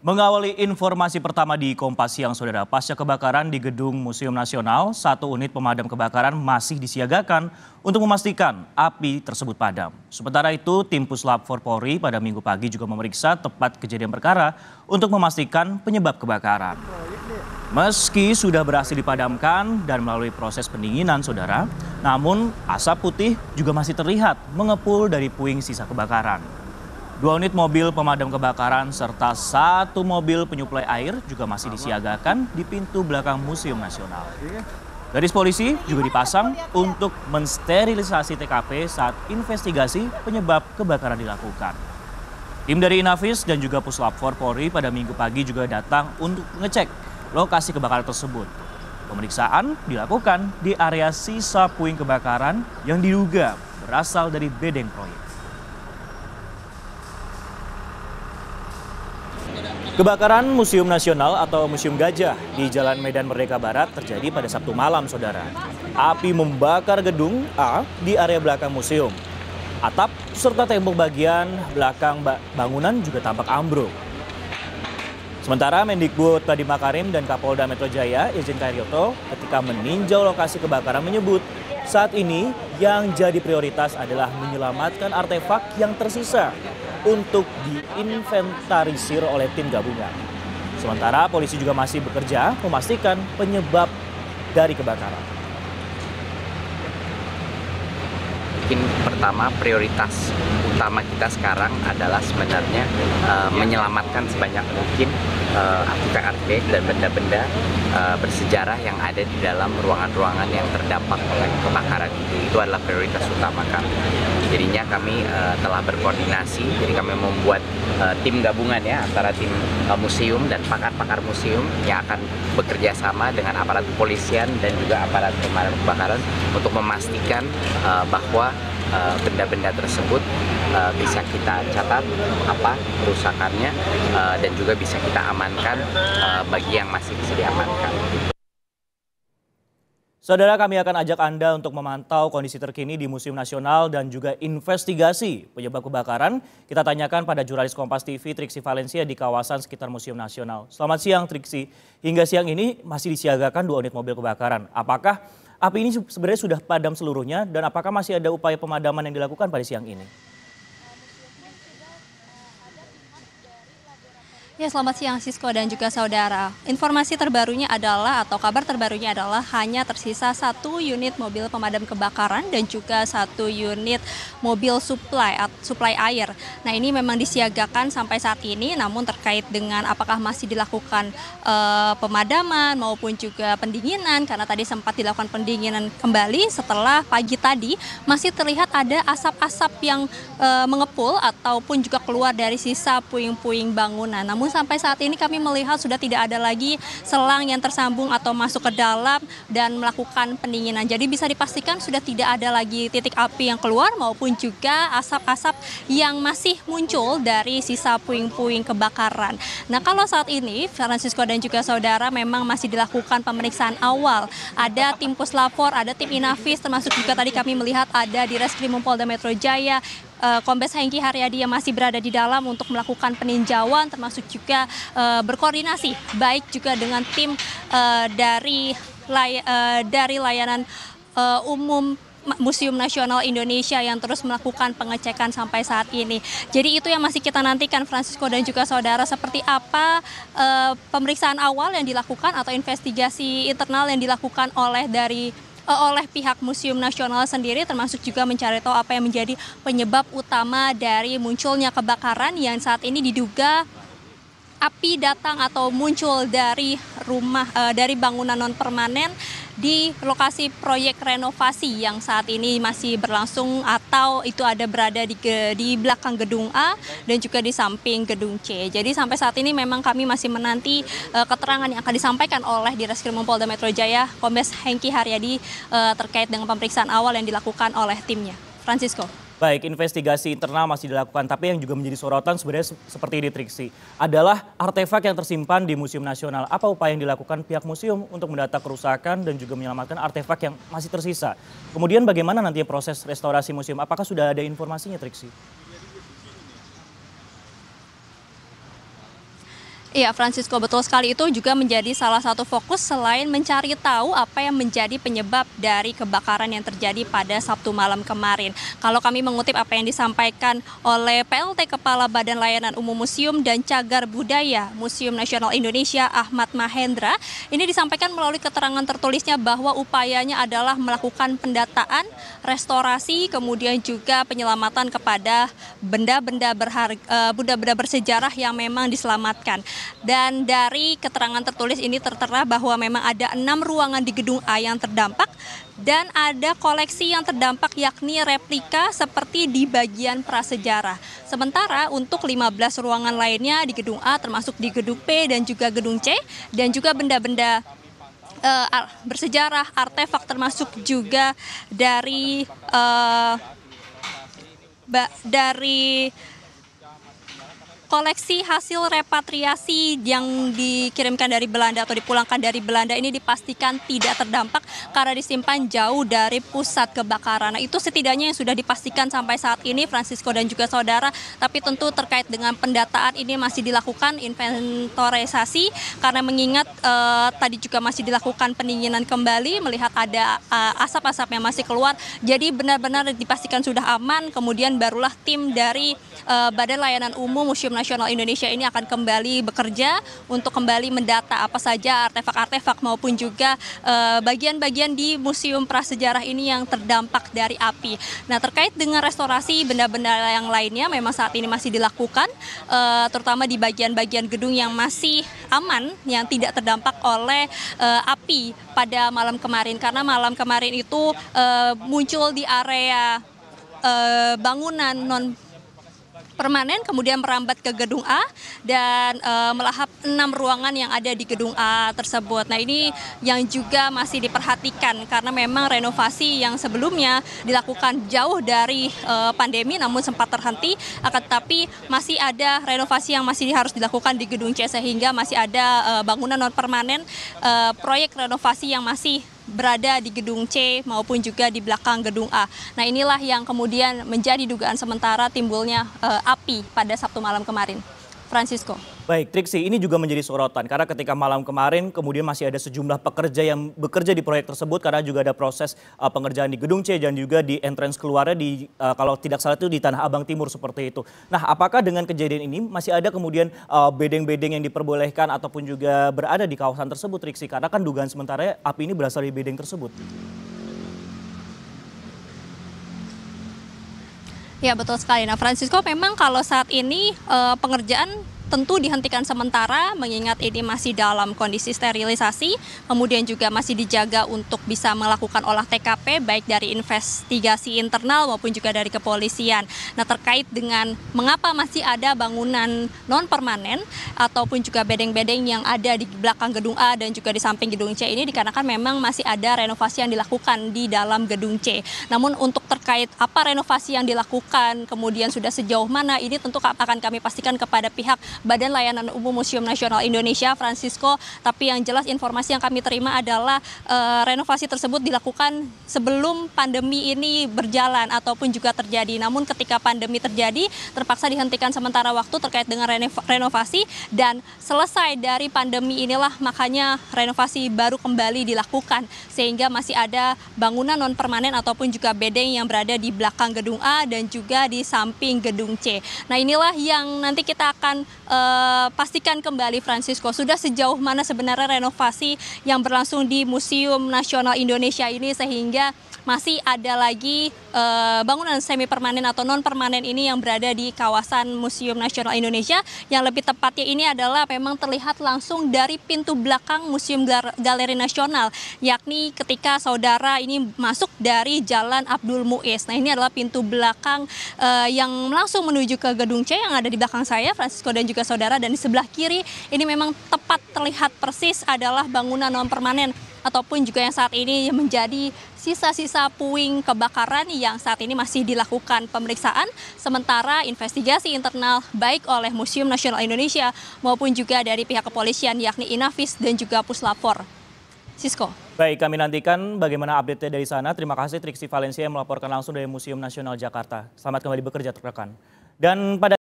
Mengawali informasi pertama di Kompas Siang, Saudara, pasca kebakaran di Gedung Museum Nasional, satu unit pemadam kebakaran masih disiagakan untuk memastikan api tersebut padam. Sementara itu, tim Puslap 4 Polri pada minggu pagi juga memeriksa tepat kejadian perkara untuk memastikan penyebab kebakaran. Meski sudah berhasil dipadamkan dan melalui proses pendinginan, Saudara, namun asap putih juga masih terlihat mengepul dari puing sisa kebakaran. Dua unit mobil pemadam kebakaran serta satu mobil penyuplai air juga masih disiagakan di pintu belakang Museum Nasional. Garis polisi juga dipasang untuk mensterilisasi TKP saat investigasi penyebab kebakaran dilakukan. Tim dari Inavis dan juga Puslap 4 Polri pada minggu pagi juga datang untuk mengecek lokasi kebakaran tersebut. Pemeriksaan dilakukan di area sisa puing kebakaran yang diduga berasal dari bedeng proyek. Kebakaran Museum Nasional atau Museum Gajah di Jalan Medan Merdeka Barat terjadi pada Sabtu malam, saudara. Api membakar gedung A di area belakang museum. Atap serta tembok bagian belakang bangunan juga tampak ambruk. Sementara Mendikbud Tadi Makarim dan Kapolda Metro Jaya, Izin Karyoto, ketika meninjau lokasi kebakaran menyebut saat ini yang jadi prioritas adalah menyelamatkan artefak yang tersisa untuk diinventarisir oleh tim gabungan. Sementara polisi juga masih bekerja memastikan penyebab dari kebakaran. mungkin pertama prioritas utama kita sekarang adalah sebenarnya uh, menyelamatkan sebanyak mungkin uh, artefak-artefak dan benda-benda uh, bersejarah yang ada di dalam ruangan-ruangan yang terdampak oleh kebakaran itu. Itu adalah prioritas utama kami. Jadinya kami uh, telah berkoordinasi, jadi kami membuat uh, tim gabungan ya antara tim uh, museum dan pakar-pakar museum yang akan bekerja sama dengan aparat kepolisian dan juga aparat pemadam kebakaran untuk memastikan uh, bahwa Eh, benda-benda uh, tersebut uh, bisa kita catat apa kerusakannya uh, dan juga bisa kita amankan uh, bagi yang masih bisa diamankan. Saudara kami akan ajak Anda untuk memantau kondisi terkini di Museum Nasional dan juga investigasi penyebab kebakaran. Kita tanyakan pada jurnalis Kompas TV Triksi Valencia di kawasan sekitar Museum Nasional. Selamat siang Triksi. Hingga siang ini masih disiagakan dua unit mobil kebakaran. Apakah Api ini sebenarnya sudah padam seluruhnya dan apakah masih ada upaya pemadaman yang dilakukan pada siang ini? Ya, selamat siang Sisko dan juga saudara. Informasi terbarunya adalah atau kabar terbarunya adalah hanya tersisa satu unit mobil pemadam kebakaran dan juga satu unit mobil supply supply air. Nah, ini memang disiagakan sampai saat ini namun terkait dengan apakah masih dilakukan uh, pemadaman maupun juga pendinginan karena tadi sempat dilakukan pendinginan kembali setelah pagi tadi masih terlihat ada asap-asap yang uh, mengepul ataupun juga keluar dari sisa puing-puing bangunan. Namun sampai saat ini kami melihat sudah tidak ada lagi selang yang tersambung atau masuk ke dalam dan melakukan pendinginan. Jadi bisa dipastikan sudah tidak ada lagi titik api yang keluar maupun juga asap-asap yang masih muncul dari sisa puing-puing kebakaran. Nah kalau saat ini Francisco dan juga saudara memang masih dilakukan pemeriksaan awal. Ada tim puslapor, ada tim inavis, termasuk juga tadi kami melihat ada di Reskrim Polda Metro Jaya, uh, Kombes Hengki Haryadi yang masih berada di dalam untuk melakukan peninjauan termasuk juga uh, berkoordinasi baik juga dengan tim uh, dari dari layanan umum Museum Nasional Indonesia yang terus melakukan pengecekan sampai saat ini. Jadi itu yang masih kita nantikan Francisco dan juga saudara seperti apa pemeriksaan awal yang dilakukan atau investigasi internal yang dilakukan oleh dari Eh, oleh pihak Museum Nasional sendiri termasuk juga mencari tahu apa yang menjadi penyebab utama dari munculnya kebakaran yang saat ini diduga api datang atau muncul dari rumah uh, dari bangunan non permanen di lokasi proyek renovasi yang saat ini masih berlangsung atau itu ada berada di di belakang gedung A dan juga di samping gedung C. Jadi sampai saat ini memang kami masih menanti uh, keterangan yang akan disampaikan oleh Direskrim Polda Metro Jaya Kombes Hengki Haryadi uh, terkait dengan pemeriksaan awal yang dilakukan oleh timnya. Francisco. Baik, investigasi internal masih dilakukan, tapi yang juga menjadi sorotan sebenarnya seperti ini Triksi, adalah artefak yang tersimpan di Museum Nasional. Apa upaya yang dilakukan pihak museum untuk mendata kerusakan dan juga menyelamatkan artefak yang masih tersisa? Kemudian bagaimana nanti proses restorasi museum? Apakah sudah ada informasinya Triksi? Iya, Francisco betul sekali itu juga menjadi salah satu fokus selain mencari tahu apa yang menjadi penyebab dari kebakaran yang terjadi pada Sabtu malam kemarin. Kalau kami mengutip apa yang disampaikan oleh PLT Kepala Badan Layanan Umum Museum dan Cagar Budaya Museum Nasional Indonesia Ahmad Mahendra, ini disampaikan melalui keterangan tertulisnya bahwa upayanya adalah melakukan pendataan, restorasi, kemudian juga penyelamatan kepada benda-benda eh, benda-benda bersejarah yang memang diselamatkan. Dan dari keterangan tertulis ini tertera bahwa memang ada enam ruangan di gedung A yang terdampak dan ada koleksi yang terdampak yakni replika seperti di bagian prasejarah. Sementara untuk 15 ruangan lainnya di gedung A termasuk di gedung P dan juga gedung C dan juga benda-benda uh, bersejarah, artefak termasuk juga dari uh, dari koleksi hasil repatriasi yang dikirimkan dari Belanda atau dipulangkan dari Belanda ini dipastikan tidak terdampak karena disimpan jauh dari pusat kebakaran. Nah, itu setidaknya yang sudah dipastikan sampai saat ini Francisco dan juga saudara, tapi tentu terkait dengan pendataan ini masih dilakukan inventarisasi karena mengingat uh, tadi juga masih dilakukan pendinginan kembali melihat ada uh, asap-asap yang masih keluar. Jadi benar-benar dipastikan sudah aman, kemudian barulah tim dari uh, Badan Layanan Umum Museum Nasional Indonesia ini akan kembali bekerja untuk kembali mendata apa saja artefak-artefak maupun juga eh, bagian-bagian di Museum Prasejarah ini yang terdampak dari api. Nah, terkait dengan restorasi benda-benda yang lainnya memang saat ini masih dilakukan uh, terutama di bagian-bagian gedung yang masih aman yang tidak terdampak oleh uh, api pada malam kemarin karena malam kemarin itu muncul di area bangunan non permanen kemudian merambat ke gedung A dan e, melahap enam ruangan yang ada di gedung A tersebut. Nah ini yang juga masih diperhatikan karena memang renovasi yang sebelumnya dilakukan jauh dari e, pandemi namun sempat terhenti akan tetapi masih ada renovasi yang masih harus dilakukan di gedung C sehingga masih ada e, bangunan non permanen e, proyek renovasi yang masih berada di gedung C maupun juga di belakang gedung A. Nah inilah yang kemudian menjadi dugaan sementara timbulnya uh, api pada Sabtu malam kemarin. Francisco. Baik, Triksi, ini juga menjadi sorotan karena ketika malam kemarin kemudian masih ada sejumlah pekerja yang bekerja di proyek tersebut karena juga ada proses uh, pengerjaan di gedung C dan juga di entrance keluarnya di uh, kalau tidak salah itu di Tanah Abang Timur seperti itu. Nah, apakah dengan kejadian ini masih ada kemudian uh, bedeng-bedeng uh, yang diperbolehkan ataupun juga berada di kawasan tersebut, Triksi? Karena kan dugaan sementara api ini berasal dari bedeng tersebut. Ya betul sekali. Nah Francisco memang kalau saat ini uh, pengerjaan tentu dihentikan sementara mengingat ini masih dalam kondisi sterilisasi, kemudian juga masih dijaga untuk bisa melakukan olah TKP baik dari investigasi internal maupun juga dari kepolisian. Nah terkait dengan mengapa masih ada bangunan non permanen ataupun juga bedeng-bedeng yang ada di belakang gedung A dan juga di samping gedung C ini dikarenakan memang masih ada renovasi yang dilakukan di dalam gedung C. Namun untuk terkait apa renovasi yang dilakukan kemudian sudah sejauh mana ini tentu akan kami pastikan kepada pihak Badan Layanan Umum Museum Nasional Indonesia Francisco. Tapi yang jelas informasi yang kami terima adalah uh, renovasi tersebut dilakukan sebelum pandemi ini berjalan ataupun juga terjadi. Namun ketika pandemi terjadi terpaksa dihentikan sementara waktu terkait dengan renovasi dan selesai dari pandemi inilah makanya renovasi baru kembali dilakukan sehingga masih ada bangunan non permanen ataupun juga bedeng yang berada di belakang gedung A dan juga di samping gedung C. Nah inilah yang nanti kita akan uh, pastikan kembali Francisco. Sudah sejauh mana sebenarnya renovasi yang berlangsung di Museum Nasional Indonesia ini sehingga masih ada lagi uh, bangunan semi permanen atau non permanen ini yang berada di kawasan Museum Nasional Indonesia. Yang lebih tepatnya ini adalah memang terlihat langsung dari pintu belakang Museum Galeri Nasional yakni ketika saudara ini masuk dari Jalan Abdul Muiz. Nah ini adalah pintu belakang uh, yang langsung menuju ke gedung C yang ada di belakang saya Francisco dan juga juga saudara. Dan di sebelah kiri ini memang tepat terlihat persis adalah bangunan non permanen ataupun juga yang saat ini menjadi sisa-sisa puing kebakaran yang saat ini masih dilakukan pemeriksaan sementara investigasi internal baik oleh Museum Nasional Indonesia maupun juga dari pihak kepolisian yakni Inavis dan juga Puslapor. Sisko. Baik, kami nantikan bagaimana update dari sana. Terima kasih Triksi Valencia yang melaporkan langsung dari Museum Nasional Jakarta. Selamat kembali bekerja rekan. Dan pada